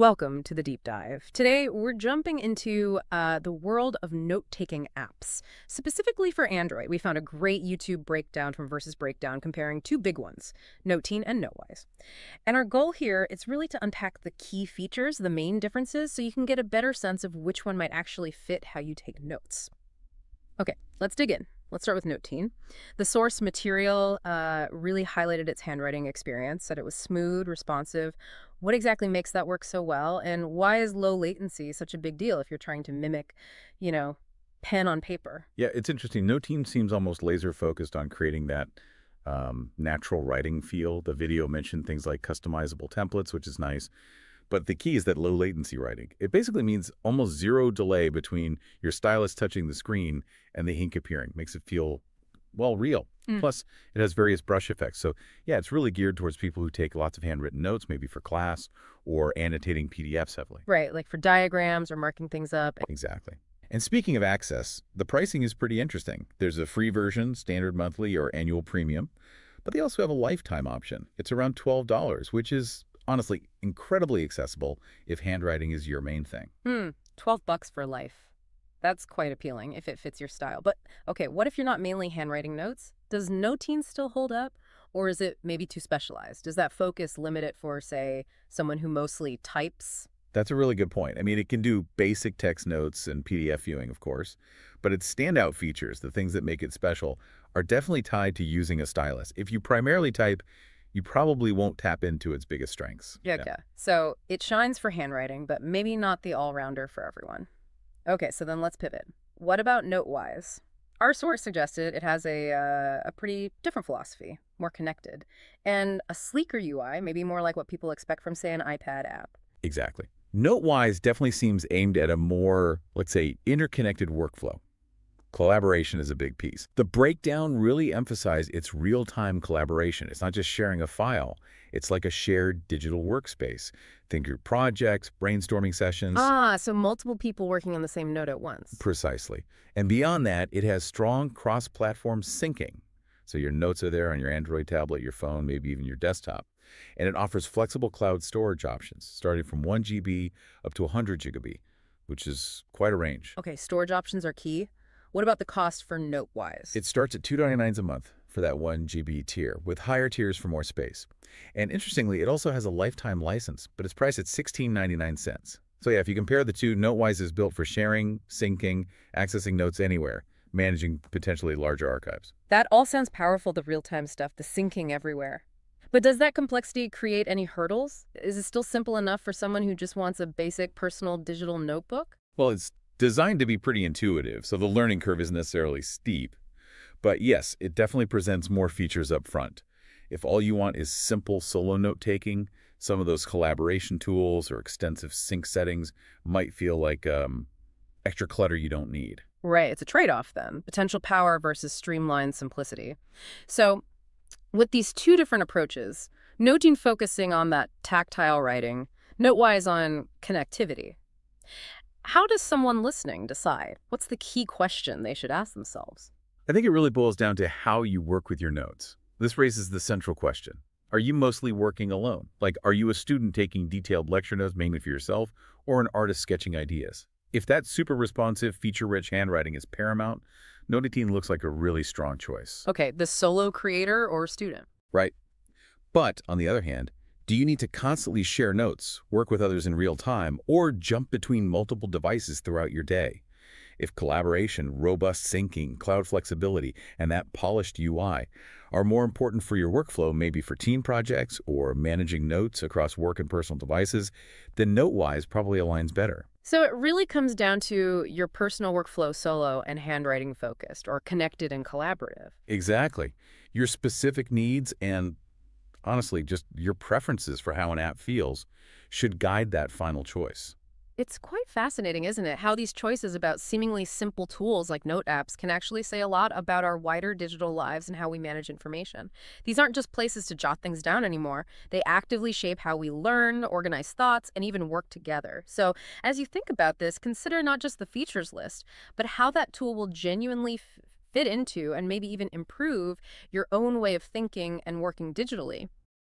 Welcome to the deep dive. Today, we're jumping into uh, the world of note-taking apps. Specifically for Android, we found a great YouTube breakdown from Versus Breakdown comparing two big ones, Notein and Notewise. And our goal here is really to unpack the key features, the main differences, so you can get a better sense of which one might actually fit how you take notes. Okay, let's dig in. Let's start with Notein. The source material uh, really highlighted its handwriting experience, said it was smooth, responsive. What exactly makes that work so well? And why is low latency such a big deal if you're trying to mimic, you know, pen on paper? Yeah, it's interesting. Notein seems almost laser focused on creating that um, natural writing feel. The video mentioned things like customizable templates, which is nice. But the key is that low latency writing. It basically means almost zero delay between your stylus touching the screen and the ink appearing. Makes it feel, well, real. Mm. Plus, it has various brush effects. So, yeah, it's really geared towards people who take lots of handwritten notes, maybe for class or annotating PDFs heavily. Right, like for diagrams or marking things up. Exactly. And speaking of access, the pricing is pretty interesting. There's a free version, standard monthly or annual premium, but they also have a lifetime option. It's around $12, which is honestly incredibly accessible if handwriting is your main thing. Hmm, 12 bucks for life. That's quite appealing if it fits your style. But okay, what if you're not mainly handwriting notes? Does Notein still hold up? Or is it maybe too specialized? Does that focus limit it for, say, someone who mostly types? That's a really good point. I mean, it can do basic text notes and PDF viewing, of course, but its standout features, the things that make it special, are definitely tied to using a stylus. If you primarily type, you probably won't tap into its biggest strengths. Okay. Yeah. So it shines for handwriting, but maybe not the all-rounder for everyone. Okay, so then let's pivot. What about Notewise? Our source suggested it has a, uh, a pretty different philosophy, more connected, and a sleeker UI, maybe more like what people expect from, say, an iPad app. Exactly. Notewise definitely seems aimed at a more, let's say, interconnected workflow. Collaboration is a big piece. The breakdown really emphasized its real-time collaboration. It's not just sharing a file. It's like a shared digital workspace. Think your projects, brainstorming sessions. Ah, so multiple people working on the same note at once. Precisely. And beyond that, it has strong cross-platform syncing. So your notes are there on your Android tablet, your phone, maybe even your desktop. And it offers flexible cloud storage options, starting from 1 GB up to 100 GB, which is quite a range. Okay, storage options are key. What about the cost for NoteWise? It starts at $2.99 a month for that 1 GB tier, with higher tiers for more space. And interestingly, it also has a lifetime license, but it's priced at $16.99. So yeah, if you compare the two, NoteWise is built for sharing, syncing, accessing notes anywhere, managing potentially larger archives. That all sounds powerful, the real-time stuff, the syncing everywhere. But does that complexity create any hurdles? Is it still simple enough for someone who just wants a basic personal digital notebook? Well, it's designed to be pretty intuitive, so the learning curve isn't necessarily steep. But yes, it definitely presents more features up front. If all you want is simple solo note-taking, some of those collaboration tools or extensive sync settings might feel like um, extra clutter you don't need. Right, it's a trade-off then. Potential power versus streamlined simplicity. So with these two different approaches, Notein focusing on that tactile writing, Notewise on connectivity. How does someone listening decide? What's the key question they should ask themselves? I think it really boils down to how you work with your notes. This raises the central question. Are you mostly working alone? Like, are you a student taking detailed lecture notes mainly for yourself, or an artist sketching ideas? If that super responsive, feature-rich handwriting is paramount, Notein looks like a really strong choice. Okay, the solo creator or student? Right. But, on the other hand, do you need to constantly share notes, work with others in real time, or jump between multiple devices throughout your day? If collaboration, robust syncing, cloud flexibility, and that polished UI are more important for your workflow, maybe for team projects or managing notes across work and personal devices, then NoteWise probably aligns better. So it really comes down to your personal workflow solo and handwriting focused or connected and collaborative. Exactly. Your specific needs and honestly, just your preferences for how an app feels should guide that final choice. It's quite fascinating, isn't it, how these choices about seemingly simple tools like note apps can actually say a lot about our wider digital lives and how we manage information. These aren't just places to jot things down anymore. They actively shape how we learn, organize thoughts, and even work together. So as you think about this, consider not just the features list, but how that tool will genuinely fit into and maybe even improve your own way of thinking and working digitally.